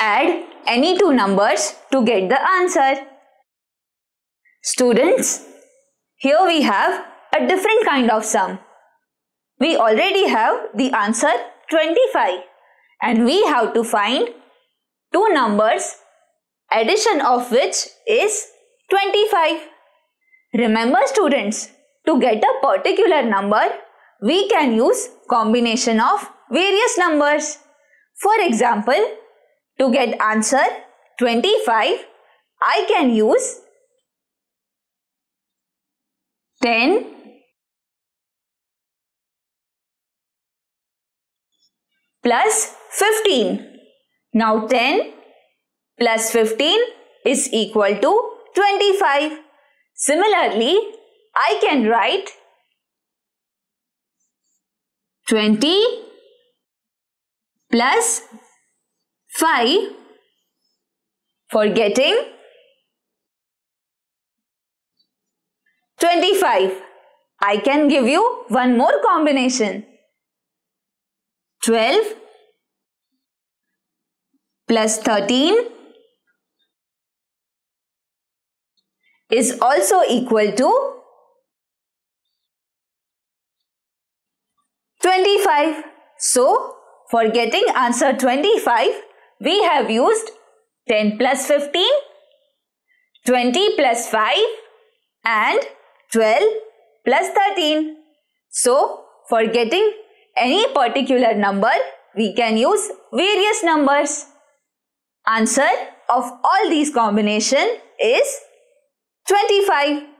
Add any two numbers to get the answer. Students, here we have a different kind of sum. We already have the answer 25 and we have to find two numbers addition of which is 25. Remember students, to get a particular number, we can use combination of various numbers. For example, to get answer 25, I can use 10 plus 15. Now 10 plus 15 is equal to 25. Similarly, I can write 20 plus 5 for getting 25. I can give you one more combination. 12 plus 13 is also equal to 25. So, for getting answer 25, we have used 10 plus 15, 20 plus 5 and 12 plus 13. So, for getting any particular number, we can use various numbers. Answer of all these combination is 25.